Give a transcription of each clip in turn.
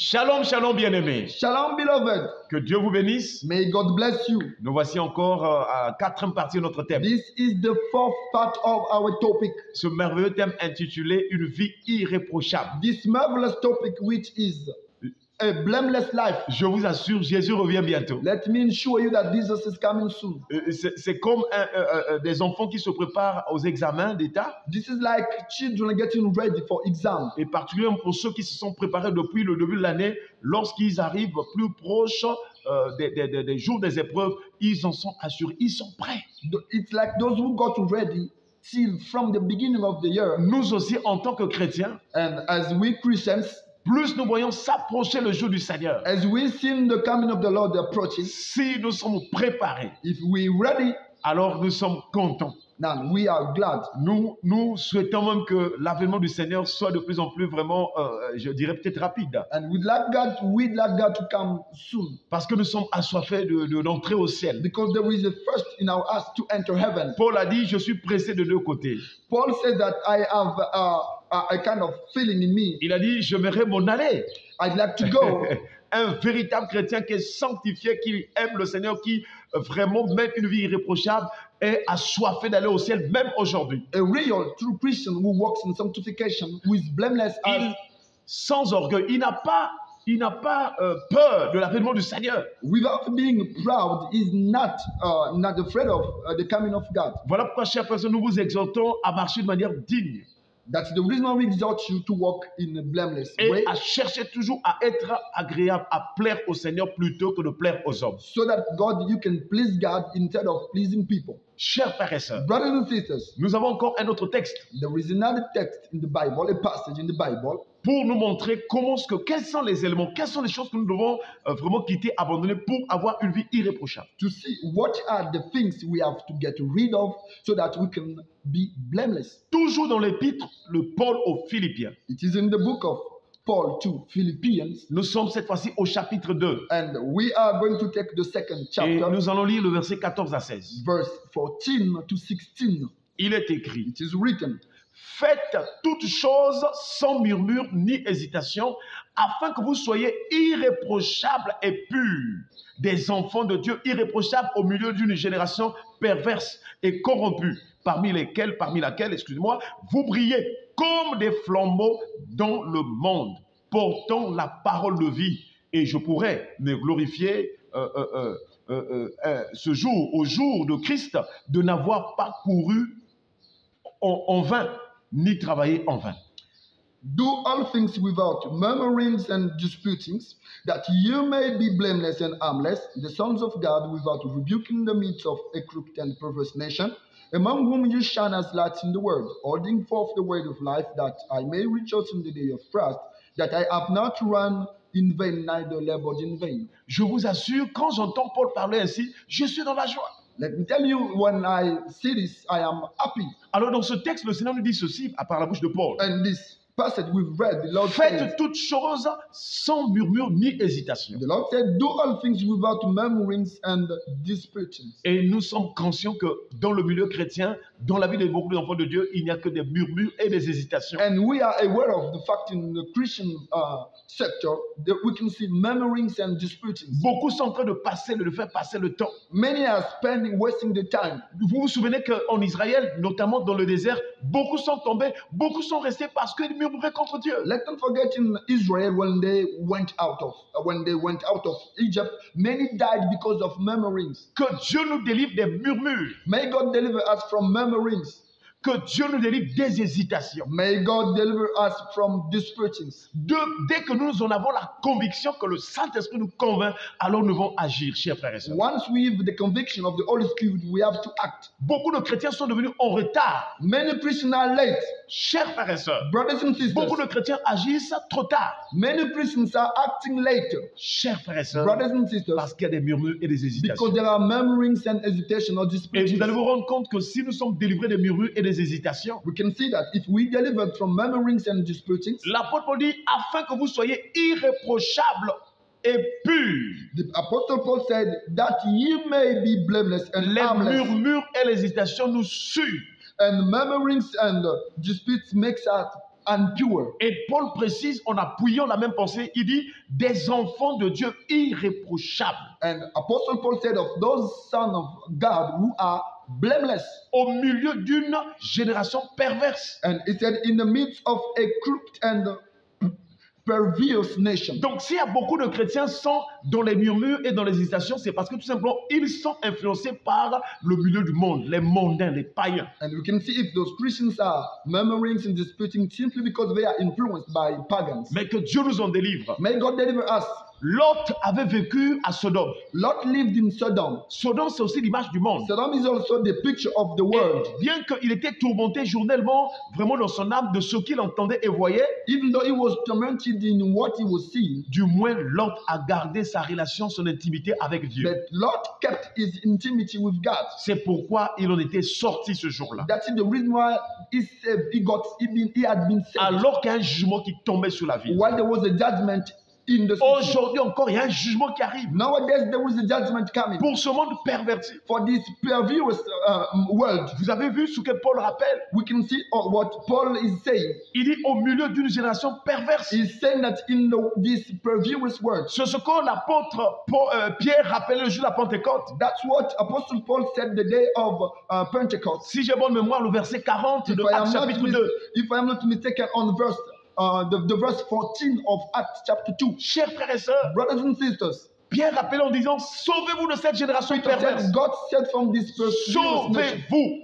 Shalom, shalom, bien-aimés. Shalom, beloved. Que Dieu vous bénisse. May God bless you. Nous voici encore euh, à quatrième partie de notre thème. This is the fourth part of our topic. Ce merveilleux thème intitulé Une vie irréprochable. This marvelous topic, which is a blameless life. Je vous assure, Jésus revient bientôt. Let me assure you that Jesus is coming soon. Euh, C'est c'est comme un- euh, euh, des enfants qui se préparent aux examens d'État, This is like children getting ready for exam. et particulièrement pour ceux qui se sont préparés depuis le début de l'année, lorsqu'ils arrivent plus proches euh, des, des- des- des jours des épreuves, ils en sont assurés, ils sont prêts. It's like those who got ready till from the beginning of the year. Nous aussi, en tant que chrétiens, And as we Christians, plus nous voyons s'approcher le jour du Seigneur, as we see the coming of the Lord approaching, si nous sommes préparés, if we ready, alors nous sommes contents. then we are glad. Nous, nous souhaitons même que l'avènement du Seigneur soit de plus en plus vraiment, euh, je dirais peut-être rapide, And we'd like God, we'd like God to come soon. parce que nous sommes assoiffés de, de- d'entrer au ciel. Because there is a first in our hearts to enter heaven. Paul a dit, je suis pressé de deux côtés. Paul said that I have uh, a, a kind of feeling in me. Il a dit, j'aimerais m'en aller. I'd like to go. Un véritable chrétien qui est sanctifié, qui aime le Seigneur, qui vraiment mène une vie irréprochable, est assoiffé d'aller au ciel, même aujourd'hui. a real, true Christian who walks in sanctification, who is blameless Il, sans orgueil, il n'a pas, il n'a pas euh, peur de l'avènement du Seigneur. without being proud, is not uh, not afraid of uh, the coming of God. Voilà pourquoi, chers personnes, nous vous exhortons à marcher de manière digne That's the reason why we exhort you to walk in a blameless way, et à chercher toujours à être agréable, à plaire au Seigneur plutôt que de plaire aux hommes. so that God you can please God instead of pleasing people. Chers frères et sœurs, Brothers and sisters, nous avons encore un autre texte there is another text in the Bible, a passage in the Bible, pour nous montrer comment ce que, quels sont les éléments, quelles sont les choses que nous devons euh, vraiment quitter, abandonner pour avoir une vie irréprochable. to see what are the things we have to get rid of so that we can be blameless. Toujours dans l'épître, le Paul aux Philippiens. It is in the book of Paul to Philippians, Nous sommes cette fois-ci au chapitre 2 and we are going to take the second et chapter, nous allons lire le verset 14 à 16. verse 14 to 16. Il est écrit It is written, Faites toutes choses sans murmure ni hésitation, afin que vous soyez irréprochables et purs, des enfants de Dieu irréprochables au milieu d'une génération perverse et corrompue, parmi lesquelles, parmi laquelle, excusez-moi, vous brillez comme des flambeaux dans le monde, portant la parole de vie. Et je pourrais me glorifier euh, euh, euh, ce jour, au jour de Christ, de n'avoir pas couru en vain, ni travailler en vain. Do all things without murmurings and disputings, that you may be blameless and harmless, the sons of God, without rebuking the midst of a crooked and perverse nation, among whom you shine as lights in the world, holding forth the word of life, that I may rejoice in the day of Christ, that I have not run in vain, neither labored in vain. Je vous assure, quand j'entends Paul parler ainsi, je suis dans la joie. Let me tell you, when I see this, I am happy. Alors dans ce texte, le Seigneur nous dit ceci, à part la bouche de Paul. And this passage we've read, the Lord says, Faites toutes choses sans murmure ni hésitation. the Lord said, do all things without murmurings and disputings. Et nous sommes conscients que dans le milieu chrétien, dans la vie de beaucoup d'enfants de Dieu, il n'y a que des murmures et des hésitations. And we are aware of the fact in the Christian uh, sector that we can see murmurings and disputings. Beaucoup sont en train de passer, de faire passer le temps. Many are spending, wasting the time. Vous vous souvenez qu'en Israël, notamment dans le désert, beaucoup sont tombés, beaucoup sont restés parce contre Dieu. Let them forget in Israel when they went out of uh, when they went out of Egypt, many died because of murmurings. Que Dieu nous délivre des murmures, May God deliver us from murmurings. Que Dieu nous délivre des hésitations. May God deliver us from disputings. De- dès que nous en avons la conviction que le Saint-Esprit nous convainc, alors nous devons agir, chers frères et sœurs. Once we have the conviction of the Holy Spirit, we have to act. Beaucoup de chrétiens sont devenus en retard. Many Christians are late. Chers frères et sœurs, Brothers and sisters, beaucoup de chrétiens agissent trop tard. many Christians are acting late. Chers frères et sœurs, Brothers and sisters, parce qu'il y a des murmures et des because hésitations. there are murmurings and hesitation or Et disputings. vous allez vous rendre compte que si nous sommes délivrés des murmures et des hésitations, We can see that if we deliver from murmurings and disputings, l'apôtre Paul dit afin que vous soyez irréprochables et purs. the Apostle Paul said that ye may be blameless and Les harmless. murmures et les hésitations nous suent. And murmurings and disputes makes us and pure. Et Paul précise, en appuyant la même pensée, il dit des enfants de Dieu irréprochables. And Apostle Paul said of those sons of God who are blameless. au milieu d'une génération perverse. And he said, in the midst of a crooked and perverse nation. Donc, s'il y a beaucoup de chrétiens sont dans les murmures et dans les hésitations, c'est parce que tout simplement, ils sont influencés par le milieu du monde, les mondains, les païens. And we can see if those Christians are murmuring and disputing simply because they are influenced by pagans. Mais que Dieu nous en délivre. May God deliver us. Lot avait vécu à Sodome. Lot lived in Sodom. Sodome, c'est aussi l'image du monde. Sodom is also the picture of the Et world. bien qu'il était tourmenté journellement, vraiment dans son âme, de ce qu'il entendait et voyait, Even though he was tormented in what he was seeing, du moins Lot a gardé sa relation, son intimité avec Dieu. but Lot kept his intimacy with God. C'est pourquoi il en était sorti ce jour-là. That is the reason why he saved, he got, he, been, he had been saved. Alors qu'il y a un jugement qui tombait sur la ville. While there was a judgment. Aujourd'hui encore, il y a un jugement qui arrive Nowadays there is a judgment coming pour ce monde perverti. for this perverse uh, world. Vous avez vu ce que Paul rappelle? We can see what Paul is saying. Il dit au milieu d'une génération perverse. He's saying that in the, this perverse world, C'est ce que l'apôtre euh, Pierre rappelait le jour de la Pentecôte. that's what Apostle Paul said the day of uh, Pentecost. Si j'ai bonne mémoire, le verset 40 If de not chapitre mis- 2. if I am not mistaken, on verse uh, the, the verse 14 of Acts chapter 2. Chers frères et sœurs, Brothers and sisters, Pierre rappelait en disant Sauvez-vous de cette génération perverse. said, God said from this Sauvez-vous,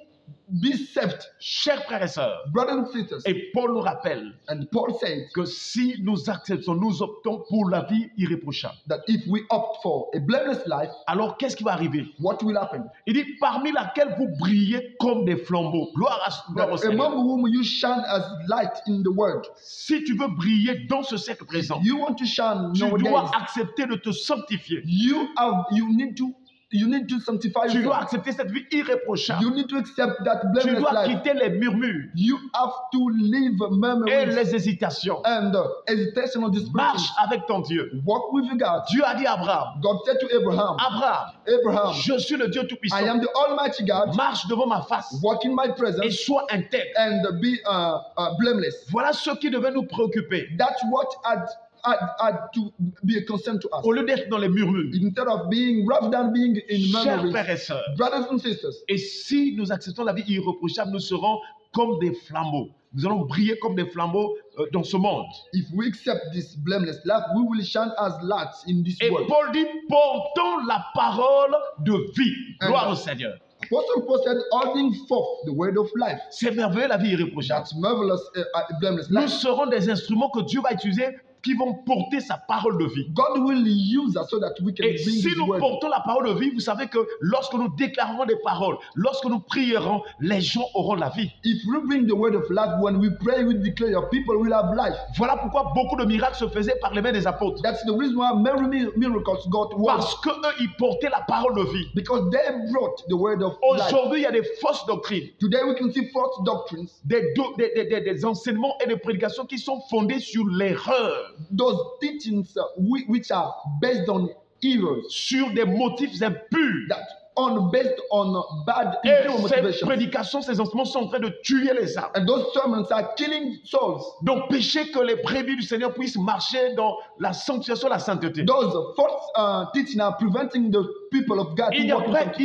saved. chers frères et sœurs. Brothers and sisters. Et Paul nous rappelle And Paul said que si nous acceptons, nous optons pour la vie irréprochable. that if we opt for a blameless life, Alors qu'est-ce qui va arriver? what will happen? Il dit parmi laquelle vous brillez comme des flambeaux. Gloire, à, gloire au That Seigneur. among whom you shine as light in the world. Si tu veux briller dans ce siècle présent, You want to shine tu dois nowadays. accepter de te sanctifier. You have you need to you need to sanctify Tu dois accepter cette vie irréprochable. You need to accept that Tu dois life. quitter les murmures You have to leave et murmuring les hésitations. and hesitation on this Marche avec ton Dieu. Walk with God. Dieu a dit à Abraham, God said to Abraham, Abraham, Abraham, je suis le Dieu I Tout-Puissant. am the Almighty God. Marche devant ma face Walk in my et presence sois intègre. and be uh, uh, blameless. Voilà ce qui devait nous préoccuper. That's what had, had, had to be a concern to us. Au lieu d'être dans les murmures. Instead of being rather than being in Chers murmuring. frères et sœurs, Brothers and sisters, et si nous acceptons la vie irréprochable, nous serons comme des flambeaux. Nous allons briller comme des flambeaux euh, dans ce monde. if we accept this blameless life, we will shine as lights in this Et world. Paul dit, portons la parole de vie. Gloire au Seigneur. Apostle Paul said, holding forth the word of life. C'est merveilleux la vie irréprochable. That's marvelous, uh, uh, Nous serons des instruments que Dieu va utiliser qui vont porter sa parole de vie. God will use us so that we can Et bring si nous portons la parole de vie, vous savez que lorsque nous déclarerons des paroles, lorsque nous prierons, les gens auront la vie. If we bring the word of life, when we pray, we declare, people will have life. Voilà pourquoi beaucoup de miracles se faisaient par les mains des apôtres. That's the reason why many mi- miracles got work Parce que eux, ils portaient la parole de vie. because they brought the word of life. Aujourd'hui, il y a des fausses doctrines, Today we can see false doctrines, des, do- des- des- des- des enseignements et des prédications qui sont fondés sur l'erreur, those teachings uh, whi- which are based on errors, sur des motifs impurs. that on based on bad Et ces prédications, ces enseignements sont en train de tuer les âmes. And those sermons are killing souls. Donc, péché que les brebis du Seigneur puissent marcher dans la sanctification, la sainteté. Those false uh, teaching are preventing the people of God Il n'y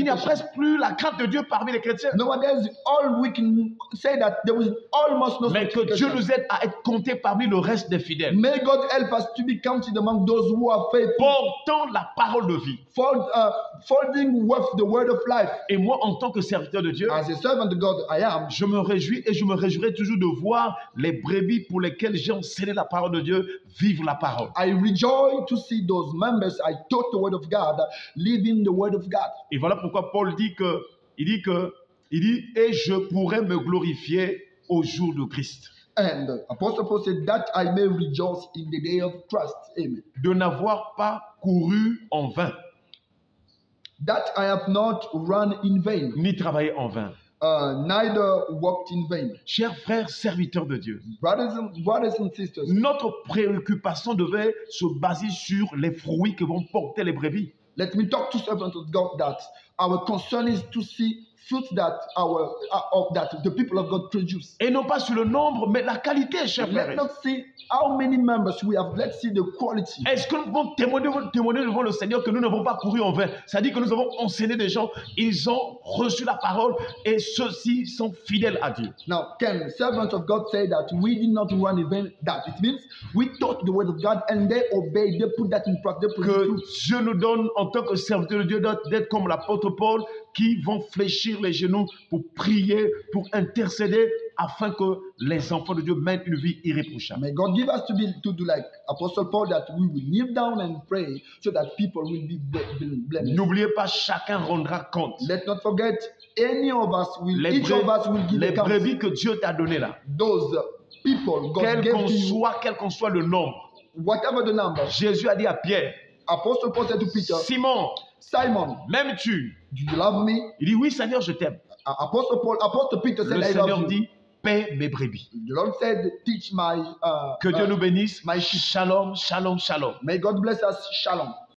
a, presque- plus la crainte de Dieu parmi les chrétiens. Nowadays, all we can say that there is almost no Mais que Dieu nous aide à être comptés parmi le reste des fidèles. May God help us to be counted among those who are faithful, Portant la parole de vie. fold, uh, folding with the word of life. Et moi, en tant que serviteur de Dieu, As a servant of God I am, je me réjouis et je me réjouirai toujours de voir les brebis pour lesquelles j'ai enseigné la parole de Dieu vivre la parole. I rejoice to see those members I taught the word of God living the word of God. Et voilà pourquoi Paul dit que, il dit que, il dit, et je pourrai me glorifier au jour de Christ, And Apostle Paul said that I may rejoice in the day of Christ. Amen. de n'avoir pas couru en vain, That I have not run in vain, ni travaillé en vain. uh, neither walked in vain. Chers frères, serviteurs de Dieu, Brothers and, brothers and sisters, notre préoccupation devait se baser sur les fruits que vont porter les brebis. Let me talk to servants of God that our concern is to see fruits that our uh, of that the people of God produce. Et non pas sur le nombre, mais la qualité, chers frères. Let's et not see how many members we have. Let's see the quality. Est-ce que nous pouvons témoigner, témoigner devant le Seigneur que nous n'avons pas couru en vain? C'est-à-dire que nous avons enseigné des gens, ils ont reçu la parole et ceux-ci sont fidèles à Dieu. Now, can servants of God say that we did not run in vain? That it means we taught the word of God and they obeyed. They put that in practice. Que. Dieu nous donne en tant que serviteur de Dieu d'être comme l'apôtre Paul qui vont fléchir les genoux pour prier, pour intercéder afin que les enfants de Dieu mènent une vie irréprochable. May God give us to be to do like Apostle Paul that we will kneel down and pray so that people will be ble- ble- blameless. N'oubliez pas, chacun rendra compte. Let's not forget any of us will Les, each of us will give les brebis que Dieu t'a données là, Those people God quel you, soit, quel qu'en soit le nombre, whatever the number. Jésus a dit à Pierre, Apostle Paul said to Peter, Simon, Simon, m'aimes-tu? Do you love me? Il dit, oui Seigneur, je t'aime. Apostle Paul, Apostle Peter said, Le I Seigneur love you. dit, paie mes brebis. The Lord said, teach my. Uh, Que Dieu uh, nous bénisse. my sheep. Shalom, shalom, shalom. May God bless us. Shalom.